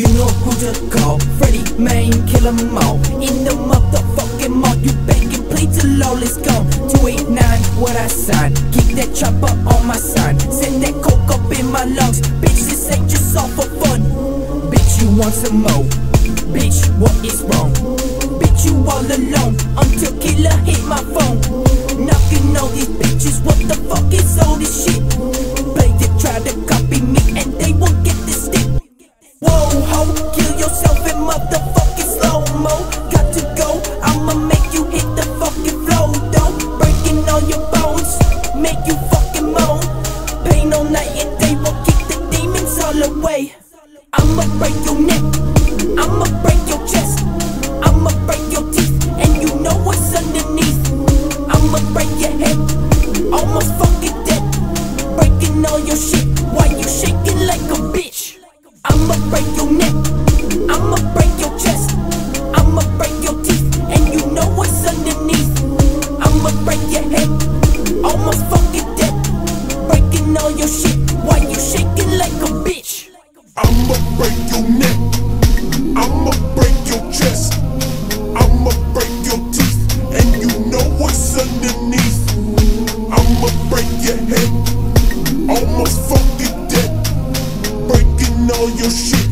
know who to call. Freddie, main, kill 'em all. In the motherfucking mall, you begging, please to lawless gone. 289, what I sign. Keep that chopper on my sign. Send that coke up in my lungs. Bitch, this ain't just all for fun. Bitch, you want some more? Bitch, what is wrong? Bitch, you all alone until killer hit my phone. Knocking all these bitches, what the fuck is all this shit? Kill yourself in motherfucking slow mo. Got to go, I'ma make you hit the fucking flow, though. Breaking all your bones, make you fucking moan. Pain all night and day will keep the demons all away. I'ma break your neck, I'ma break your chest, I'ma break your teeth, and you know what's underneath. I'ma break your head, almost fucking dead. Breaking all your shit, why you shaking like a bitch? I'ma break your neck, fucking dead. Breaking all your shit, why you shaking like a bitch? I'ma break your neck. I'ma break your chest. I'ma break your teeth. And you know what's underneath. I'ma break your head. Almost fucking dead. Breaking all your shit.